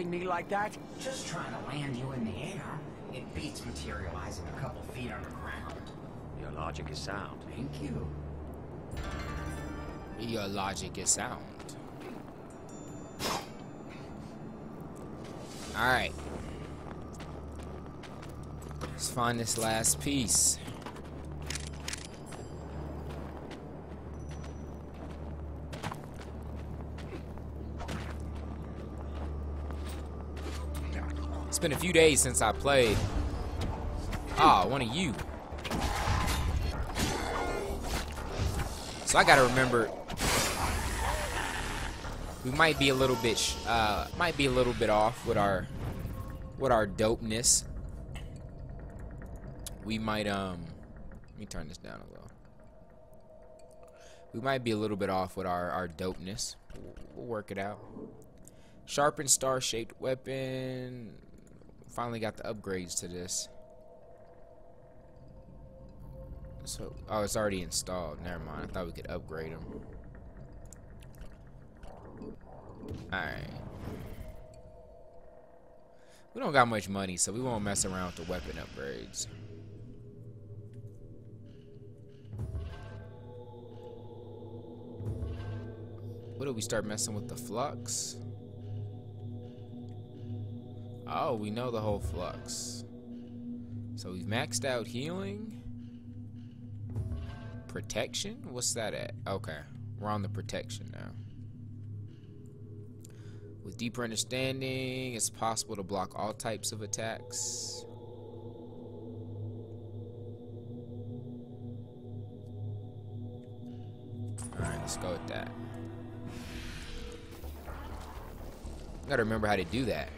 enjoy me like that? Just trying to land you in the air. It beats materializing a couple feet underground. Your logic is sound. Thank you. Your logic is sound. Alright. Let's find this last piece. It's been a few days since I played. Ah, one of you. So I gotta remember, we might be a little bit, uh, might be a little bit off with our, with our dopeness. We might, um, let me turn this down a little. We might be a little bit off with our, our dopeness. We'll, we'll work it out. Sharpened star-shaped weapon. Finally got the upgrades to this. So, oh, it's already installed. Never mind. I thought we could upgrade them. Alright. We don't got much money, so we won't mess around with the weapon upgrades. What do we start messing with the flux? Oh, we know the whole flux. So we've maxed out healing. Protection? What's that at? Okay. We're on the protection now. With deeper understanding, it's possible to block all types of attacks. Alright, let's go with that. Gotta remember how to do that.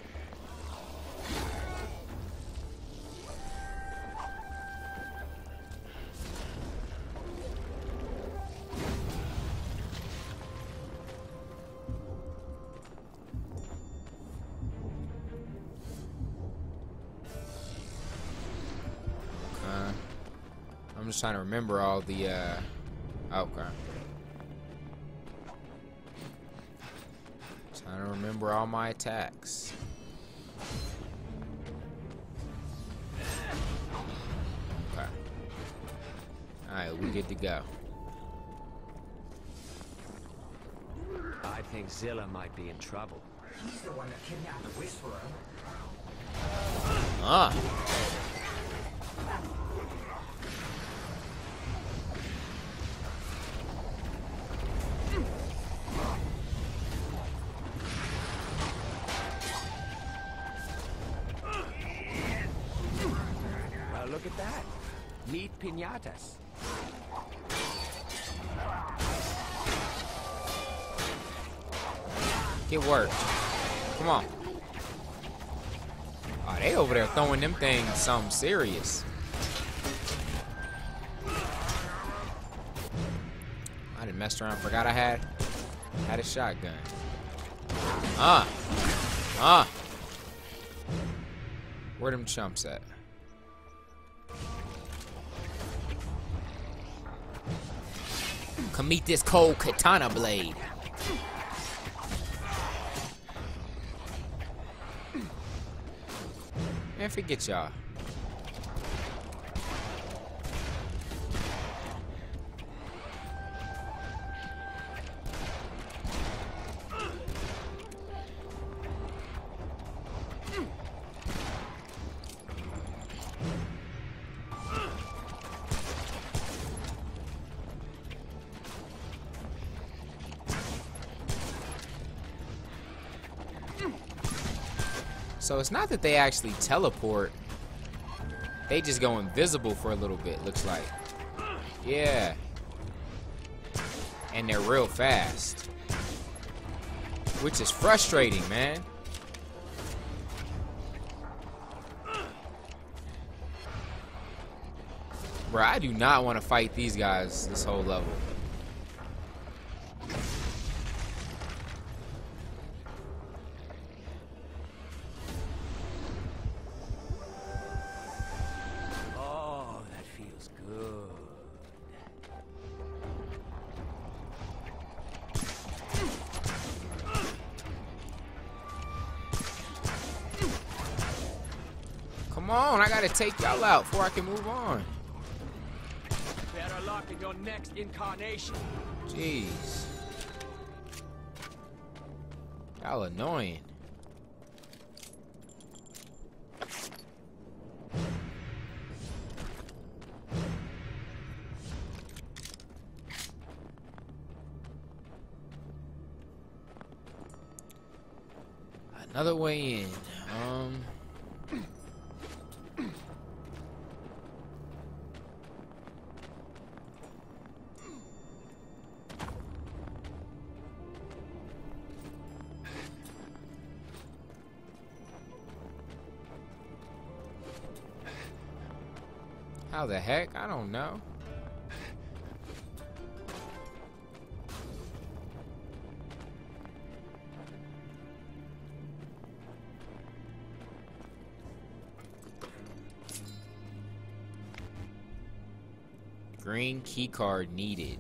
Just trying to remember all the, uh... Okay. Trying to remember all my attacks. Okay. Alright, we good to go. I think Zilla might be in trouble. He's the one that kidnapped the Whisperer. Ah! Meet pinatas. Get worked. Come on. Oh, they over there throwing them things something serious. I didn't mess around, forgot I had had a shotgun. Ah. Ah. Where them chumps at? Come meet this cold katana blade. And forget y'all. So it's not that they actually teleport. They just go invisible for a little bit, looks like. Yeah. And they're real fast. Which is frustrating, man. Bro, I do not want to fight these guys this whole level. Take y'all out before I can move on. Better luck in your next incarnation. Jeez. Y'all annoying. Another way in. Um. The heck? I don't know. Green keycard needed.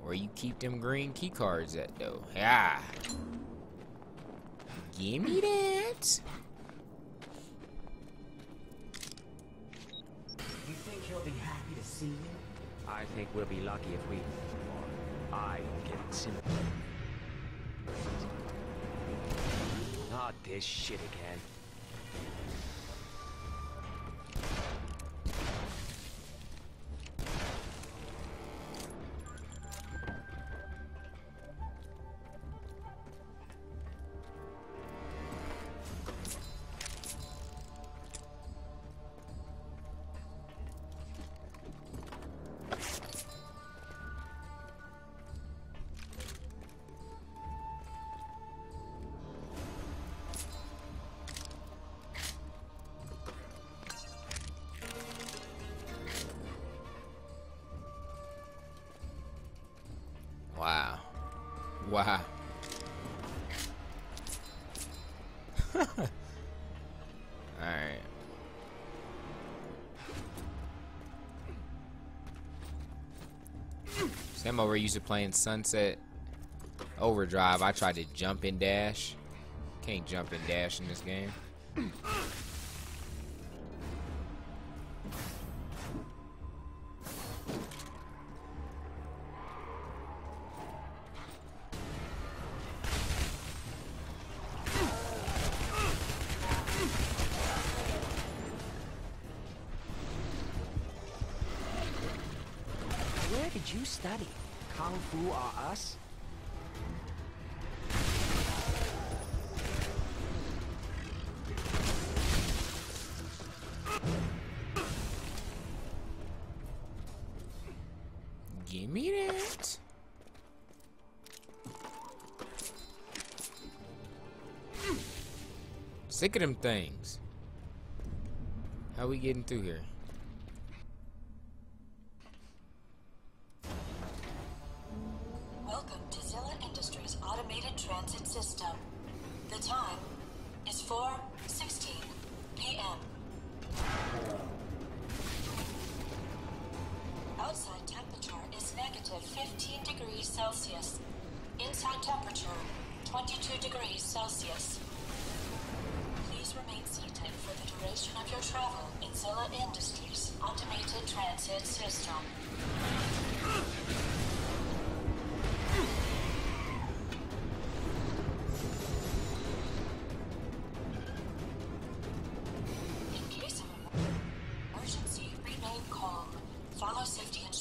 Where you keep them green keycards at though? Yeah. Give me that. See you? I think we'll be lucky if we... Or I get sim... Not this shit again. Wow. Alright. Sam over used to playing Sunset Overdrive. I tried to jump and dash. Can't jump and dash in this game. Did you study? Kung Fu or us? Give me that. Sick of them things. How we getting through here? Welcome to Zilla Industries Automated Transit System. The time is 4:16 p.m. Outside temperature is negative 15 degrees Celsius. Inside temperature 22 degrees Celsius. Please remain seated for the duration of your travel in Zilla Industries Automated Transit System.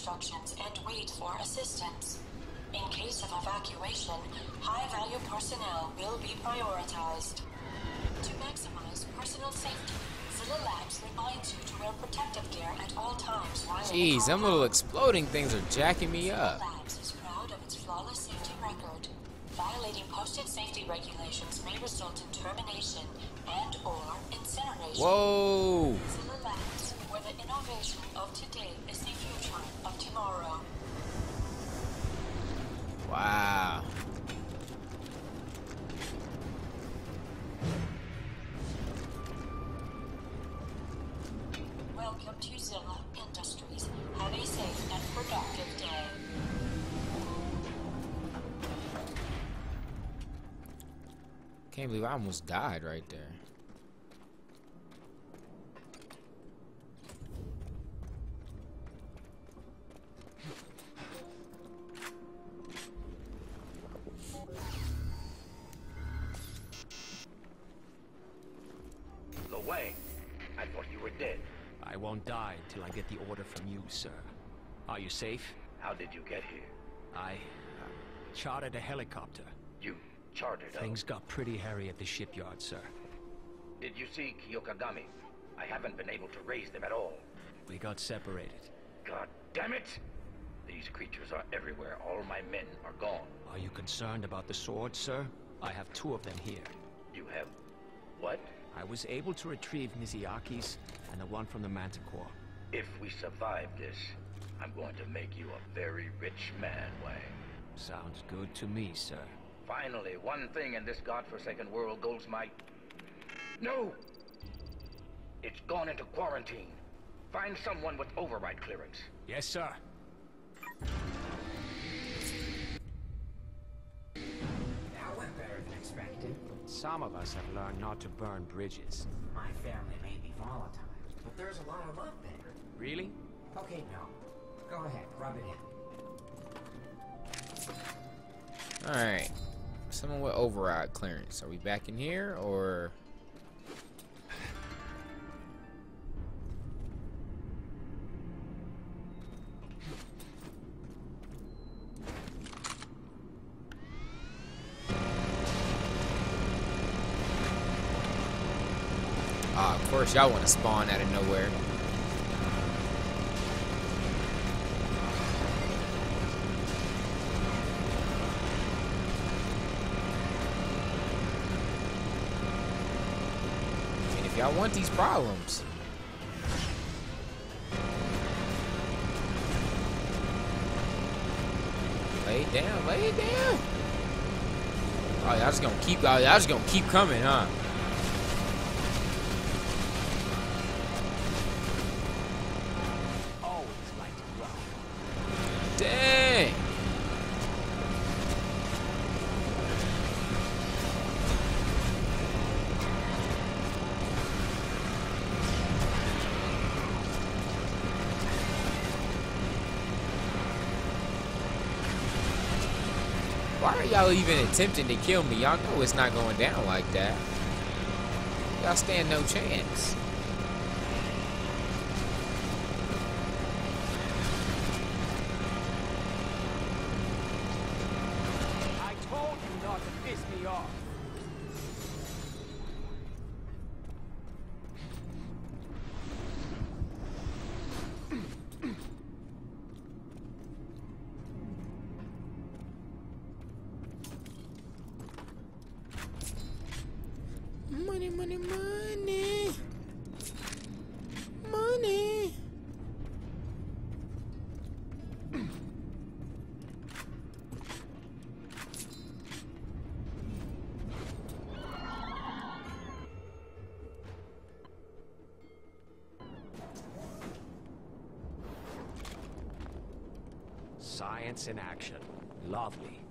Instructions and wait for assistance. In case of evacuation, high-value personnel will be prioritized. To maximize personal safety, Zilla Labs reminds you to wear protective gear at all times while Jeez, them little exploding things are jacking me up. Labs is proud of its flawless safety record. Violating posted safety regulations may result in termination and or incineration. Whoa! Zilla Labs, where the innovation of today is the future of tomorrow. Wow. Welcome to Zilla Industries. Have a safe and productive day. Can't believe I almost died right there. Get the order from you, sir. Are you safe? How did you get here? I uh, chartered a helicopter. You chartered a... Things got pretty hairy at the shipyard, sir. Did you see Kyokagami? I haven't been able to raise them at all. We got separated. God damn it! These creatures are everywhere. All my men are gone. Are you concerned about the sword, sir? I have two of them here. You have... what? I was able to retrieve Miziaki's and the one from the Manticore. If we survive this, I'm going to make you a very rich man, Wang. Sounds good to me, sir. Finally, one thing in this godforsaken world goes my... No! It's gone into quarantine. Find someone with override clearance. Yes, sir. That went better than expected. Some of us have learned not to burn bridges. My family may be volatile, but there's a lot of love there. Really? Okay, now. Go ahead, rub it in. Alright. Someone with override clearance. Are we back in here or Ah, of course y'all want to spawn out of nowhere. I want these problems. Lay it down, lay it down. Oh, y'all just gonna keep, oh, y'all just gonna keep coming, huh? Y'all even attempting to kill me? Y'all know it's not going down like that. Y'all stand no chance. I told you not to piss me off. Science in action. Lovely.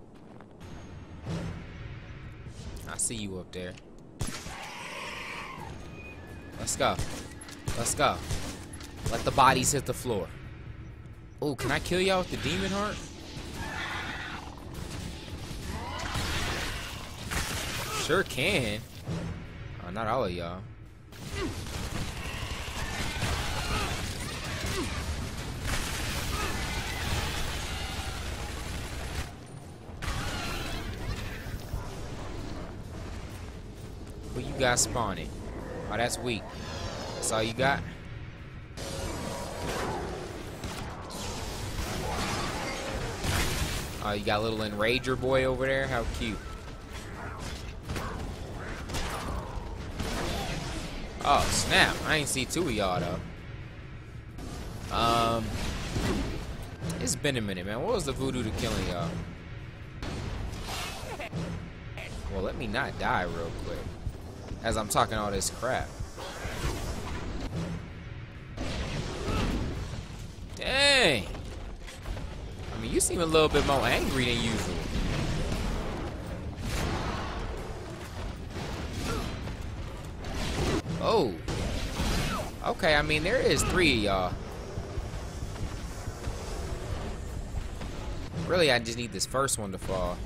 I see you up there. Let's go. Let's go. Let the bodies hit the floor. Oh, can I kill y'all with the demon heart? Sure can. Oh, not all of y'all. Got spawning? Oh, that's weak. That's all you got? Oh, you got a little enrager boy over there? How cute. Oh, snap. I ain't see two of y'all, though. Um, It's been a minute, man. What was the voodoo to killing y'all? Well, let me not die real quick as I'm talking all this crap. Dang. I mean, you seem a little bit more angry than usual. Oh. Okay, I mean, there is three y'all. Really, I just need this first one to fall.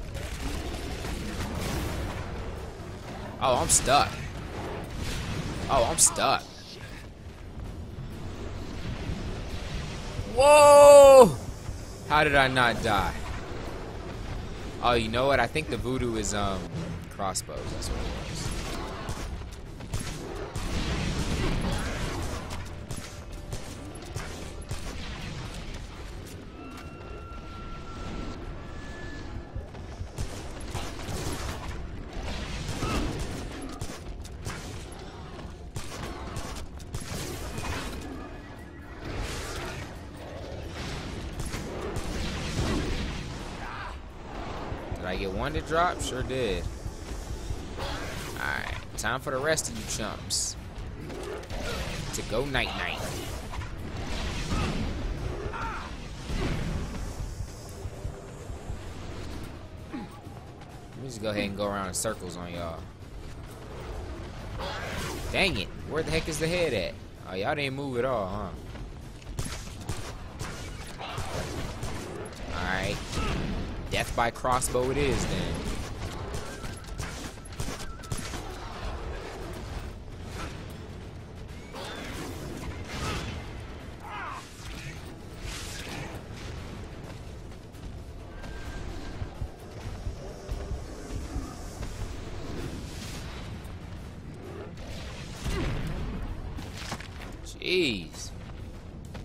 Oh, I'm stuck. Oh, I'm stuck. Whoa! How did I not die? Oh, you know what? I think the voodoo is um crossbows. That's what it was. One to drop? Sure did. Alright, time for the rest of you chumps to go night night. Let me just go ahead and go around in circles on y'all. Dang it, where the heck is the head at? Oh, y'all didn't move at all, huh? Alright. Death by crossbow it is then. Jeez.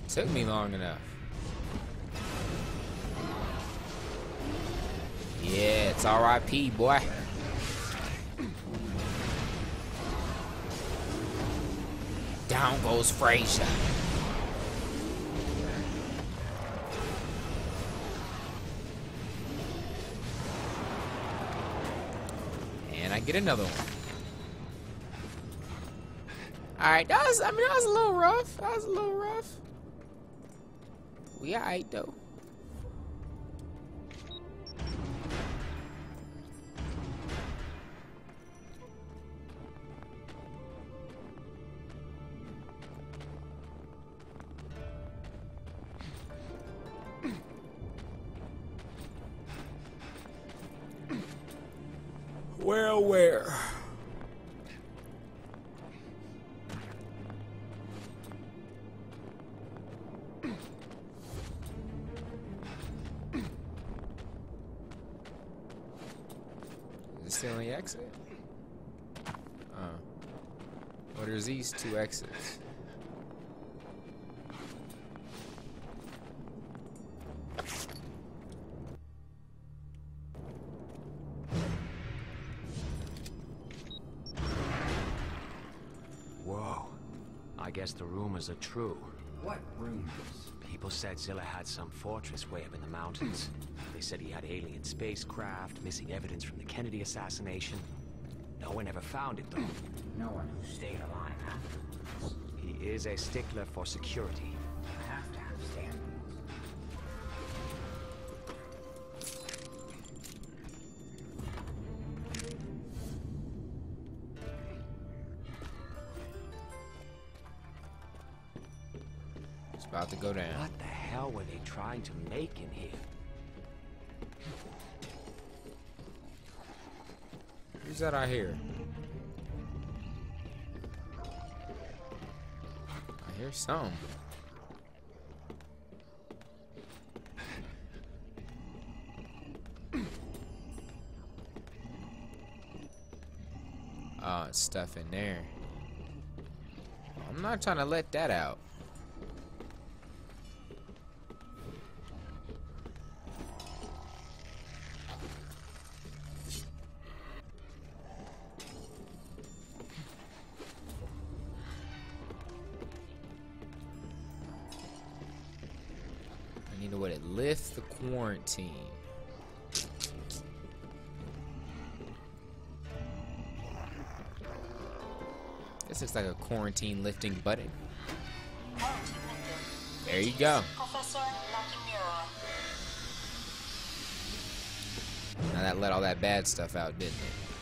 Took me long enough. Yeah, it's RIP, boy. Down goes Frazier. And I get another one. Alright, that was, I mean, that was a little rough. That was a little rough. We alright, though. Where, where? Is this the only exit? Uh, oh. Well, there's these two exits. Guess the rumors are true. What rumors? People said Zilla had some fortress way up in the mountains. They said he had alien spacecraft, missing evidence from the Kennedy assassination. No one ever found it, though. No one who stayed alive. He is a stickler for security. About to go down. What the hell were they trying to make in here? Who's that I hear? I hear some. It's stuff in there. I'm not trying to let that out. Need what it lift the quarantine. This looks like a quarantine lifting button. There you go. Professor Now that let all that bad stuff out, didn't it?